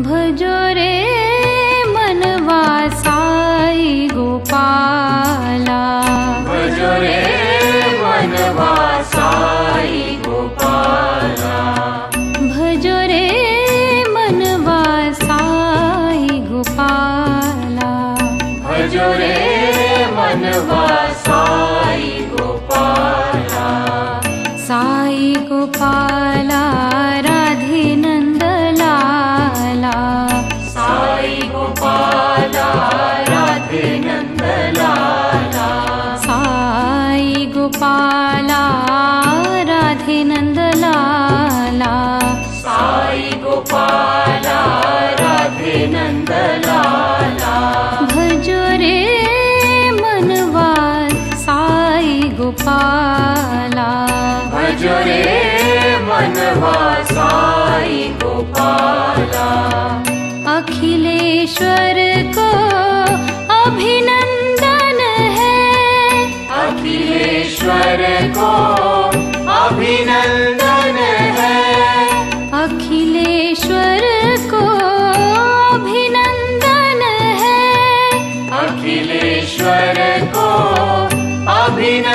भजो रे मनवासाई गोपाला। भजो रे मनवासाई गोपाला। भजो रे मनवासाई गोपाला। भजो रे मनवासाई गोपाला। साई गोपाला। गोपाला राधे नन्द साई गोपाला राधे राधी भज रे गजुरे साई गोपाला। भज भजुरे मनवा अखिलेश्वर को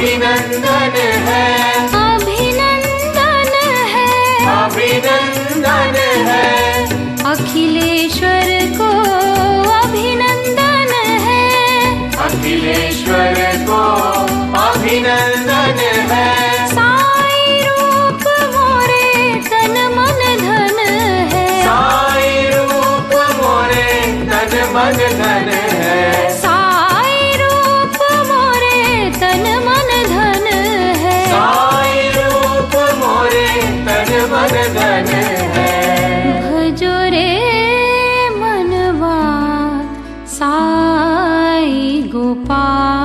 अभिनंदन है। अभिनंदन है। अभिनंदन है। अखिलेश्वर को अभिनंदन है। अखिलेश्वर को अभिनंदन 花。